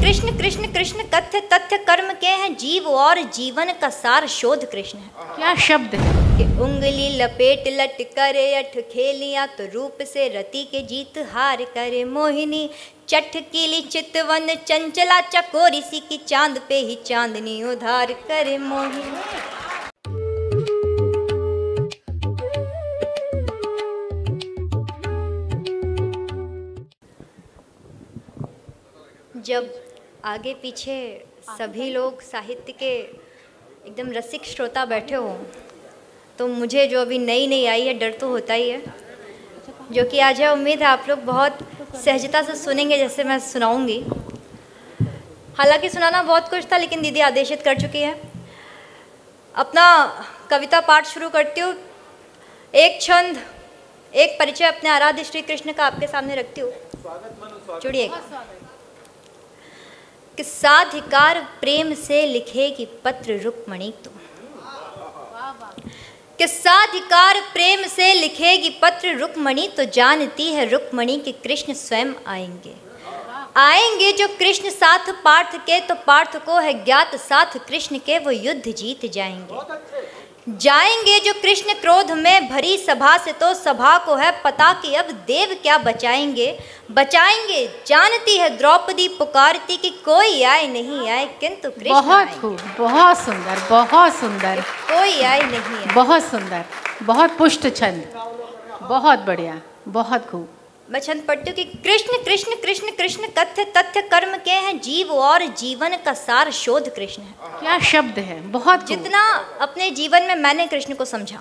कृष्ण कृष्ण कृष्ण कथ्य तथ्य कर्म के हैं जीव और जीवन का सार शोध कृष्ण है। क्या शब्द है? कि उंगली लपेट लट करे अठ खेलिया तो रूप से रति के जीत हार करे मोहिनी। चठ कीली चितवन चंचला चकोरी सी की चाँद पे ही चांदनी उधार करे मोहिनी। जब आगे पीछे सभी लोग साहित्य के एकदम रसिक श्रोता बैठे हो तो मुझे जो अभी नई नई आई है डर तो होता ही है। जो कि आज है उम्मीद है आप लोग बहुत सहजता से सुनेंगे जैसे मैं सुनाऊँगी। हालाँकि सुनाना बहुत कुछ था लेकिन दीदी आदेशित कर चुकी है। अपना कविता पाठ शुरू करती हूँ। एक छंद एक परिचय अपने आराध्य श्री कृष्ण का आपके सामने रखती हूँ। जुड़िएगा कि साधिकार प्रेम से लिखेगी पत्र रुक्मणी तुम कि साधिकार प्रेम से लिखेगी पत्र रुक्मणी तो जानती है रुक्मणी कि कृष्ण स्वयं आएँगे। आएँगे जो कृष्ण साथ पार्थ के तो पार्थ को है ज्ञात साथ कृष्ण के, वो युद्ध जीत जाएँगे। जाएँगे जो कृष्ण क्रोध में भरी सभा से तो सभा को है पता कि अब देव क्या बचाएँगे। बचाएँगे जानती है द्रौपदी पुकारती कि कोई आए नहीं आए किंतु कृष्ण बहुत खूब बहुत सुंदर बहुत सुंदर। कोई आए नहीं आए बहुत सुंदर बहुत पुष्ट छंद बहुत बढ़िया बहुत खूब। पढ़ती हूँ कि कृष्ण कृष्ण कृष्ण कृष्ण कथ्य तथ्य कर्म के हैं जीव और जीवन का सार शोध कृष्ण है। क्या शब्द है? बहुत जितना अपने जीवन में मैंने कृष्ण को समझा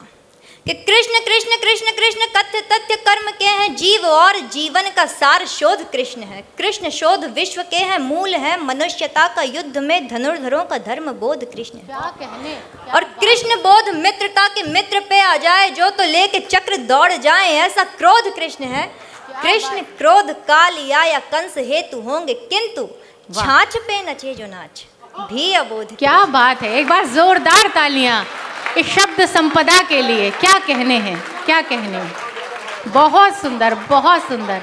कि कृष्ण कृष्ण कृष्ण कृष्ण कथ्य तथ्य कर्म के हैं जीव और जीवन का सार शोध कृष्ण है। कृष्ण शोध विश्व के हैं मूल है मनुष्यता का युद्ध में धनुर्धरों का धर्म बोध कृष्ण है। क्या कहने? और कृष्ण बोध मित्रता के मित्र पे आ जाए जो तो लेके चक्र दौड़ जाए ऐसा क्रोध कृष्ण है कृष्ण क्रोध काल या, या कंस हेतु होंगे किंतु छाछ पे नचे जो नाच भी अबोध क्या बात है एक बार जोरदार तालियाँ इस शब्द संपदा के लिए क्या कहने हैं क्या कहने हैं? बहुत सुंदर बहुत सुंदर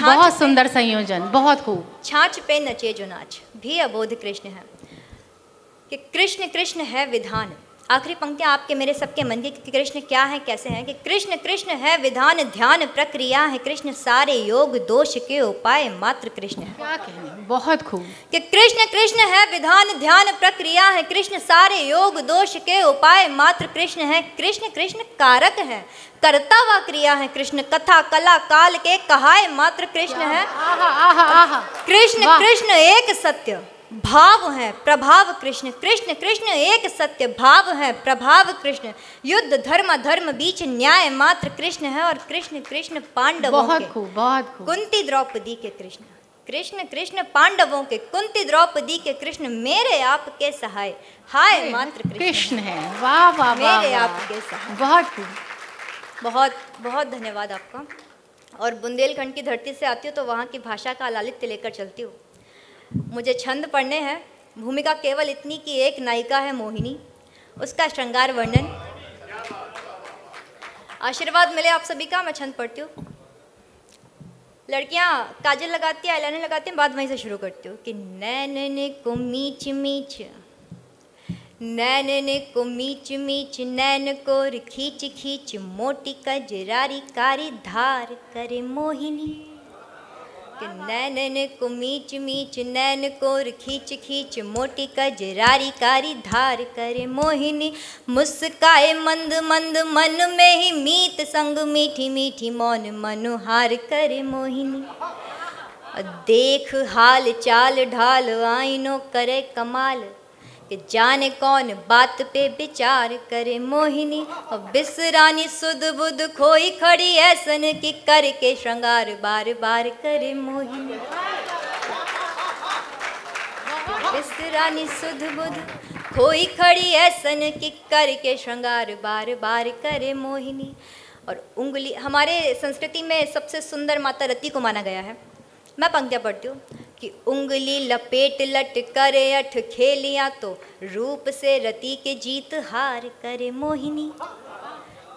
बहुत सुंदर संयोजन बहुत खूब। छाछ पे नचे जो नाच भी अबोध कृष्ण है कि कृष्ण कृष्ण है विधान। आखिरी पंक्तियाँ आपके मेरे सबके मन की कि कृष्ण क्या है कैसे हैं? कि कृष्ण कृष्ण है विधान ध्यान प्रक्रिया है। कृष्ण सारे योग दोष के उपाय मात्र कृष्ण है। क्या कहने बहुत खूब। कि कृष्ण कृष्ण है विधान ध्यान प्रक्रिया है। कृष्ण सारे योग दोष के उपाय मात्र कृष्ण है। कृष्ण कृष्ण कारक है। कर्ता व क्रिया है कृष्ण। कथा कला काल के कहाय मात्र कृष्ण है। कृष्ण कृष्ण एक सत्य। भाव है प्रभाव कृष्ण कृष्ण कृष्ण एक सत्य भाव है प्रभाव कृष्ण। युद्ध धर्म धर्म बीच न्याय मात्र कृष्ण है और कृष्ण कृष्ण पांडवों बहुत के। खूब बहुत खूब। कुंती द्रौपदी के कृष्ण। कृष्ण कृष्ण पांडवों के कुंती द्रौपदी के कृष्ण मेरे आपके सहाय। हाय मात्र कृष्ण। है। वाह वाह वाह मेरे। आपके सहाय। बहुत खूब। बहुत बहुत धन्यवाद आपका। और बुंदेलखंड की धरती से आती हूँ तो वहाँ की भाषा का लालित्य लेकर चलती हूँ। मुझे छंद पढ़ने हैं। भूमिका केवल इतनी कि एक नायिका है मोहिनी। उसका श्रृंगार वर्णन। आशीर्वाद मिले आप सभी का, मैं छंद पढ़ती हूँ। लड़कियाँ काजल लगाती हैं आईलाइनर लगाती हैं, बाद वहीं से शुरू करती हूँ। कि नैन को मीच मीच नैन को मीच मीच नैन को खींच खींच, मोटी कजरारी कारी धार करे मोहिनी। कि नैन को मीच मीच, नैन कोर खींच खींच, मोटी कजरारी कारी धार करे मोहिनी। मुस्काए मंद मंद, मन में ही मीत संग, मीठी मीठी मौन मनुहार करे मोहिनी। देख हाल चाल ढाल आइनो करे कमाल कि जाने कौन बात पे विचार करे मोहिनी। और बिसरानी सुध बुध खोई खड़ी ऐसन की करके श्रृंगार बार बार करे मोहिनी। बिसरानी सुध बुध खोई खड़ी ऐसन की करके श्रृंगार बार बार करे मोहिनी। और उंगली, हमारे संस्कृति में सबसे सुंदर माता रति को माना गया है। मैं पंक्तियाँ पढ़ती हूँ। कि उंगली लपेट लट करे अठ खेलिया तो रूप से रति के जीत हार करे मोहिनी।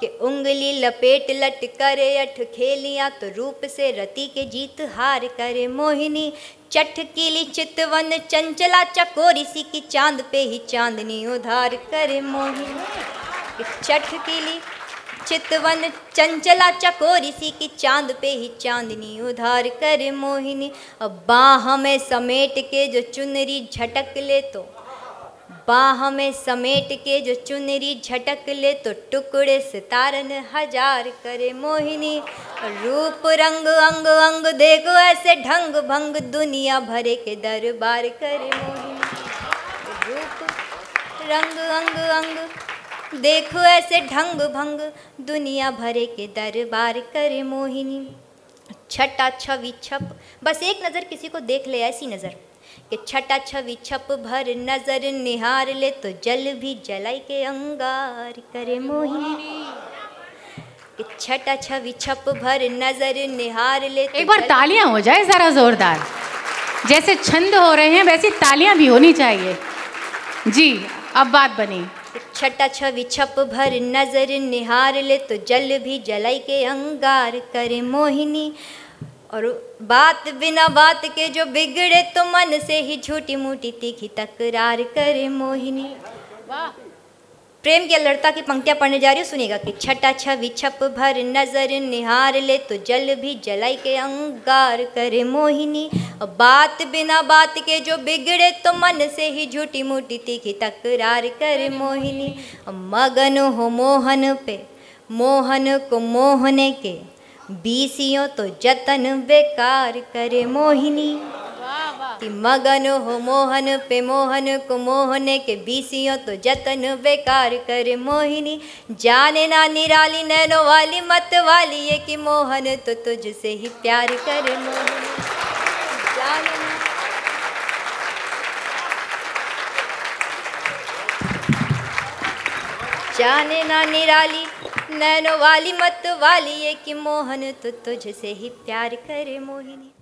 कि उंगली लपेट लट करे अठ खेलियाँ तो रूप से रति के जीत हार करे मोहिनी। चटकीली चितवन चंचला चकोरी सी की चाँद पे ही चांदनी उधार करे मोहिनी। चटकीली चितवन चंचला चकोरी सी की चाँद पे ही चांदनी उधार कर मोहिनी। अब बाह में समेट के जो चुनरी झटक ले तो बाह में समेट के जो चुनरी झटक ले तो टुकड़े सितारन हज़ार करे मोहिनी। रूप रंग अंग अंग देखो ऐसे ढंग भंग, दुनिया भरे के दरबार करे मोहिनी। रूप रंग अंग अंग देखो ऐसे ढंग भंग दुनिया भरे के दरबार करे मोहिनी। छटा छवि छप बस एक नज़र किसी को देख ले ऐसी नज़र। कि छटा छवि छप भर नज़र निहार ले तो जल भी जलाई के अंगार करे मोहिनी। कि छटा छवि छप भर नज़र निहार ले तो एक बार तालियाँ हो जाए जरा जोरदार। जैसे छंद हो रहे हैं वैसी तालियाँ भी होनी चाहिए। जी अब बात बनी। छटा छवि छप भर नज़र निहार ले तो जल भी जलाई के अंगार करे मोहिनी। और बात बिना बात के जो बिगड़े तो मन से ही झूठी मूठी तीखी तकरार करे मोहिनी। प्रेम की अलड़ता की पंक्तियाँ पढ़ने जा रही हूँ, सुनिएगा कि छटा छवि, छप भर नज़र निहार ले तो जल भी जलाई के अंगार करे मोहिनी। और बात बिना बात के जो बिगड़े तो मन से ही झूठी मूठी तीखी तकरार करे मोहिनी। और मगन हो मोहन पे, मोहन को मोहने के, बीसियों तो जतन बेकार करे मोहिनी। कि मगन हो मोहन पे मोहन को मोहने के बीसियों तो जतन बेकार करे मोहिनी। जाने ना निराली नैनो वाली, मत वाली ये कि मोहन तो तुझसे ही प्यार करे मोहिनी। जाने जाने ना निराली नैनो वाली, मत वाली ये कि मोहन तो तुझसे ही प्यार करे मोहिनी।